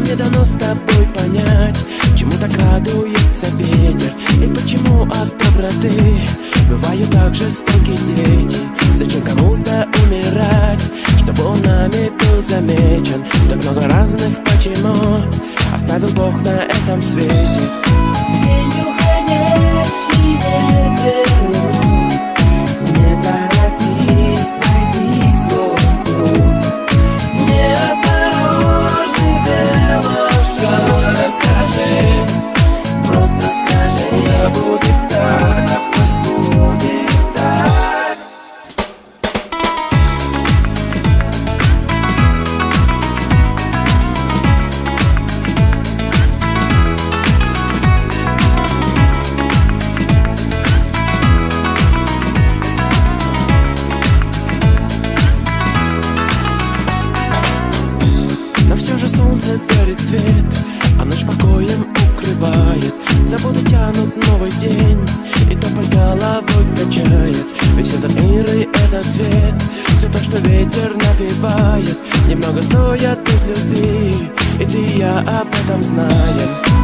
Нам не дано с тобой понять Чему так радуется ветер И почему от доброты Бывают так жестокие дети. Зачем кому-то умирать Чтобы он нами был замечен? Так много разных почему Оставил Бог на этом свете. День новый день И топот головой качает. Весь этот мир и этот свет Все то, что ветер напевает. Немного стоят без любви И ты и я об этом знаем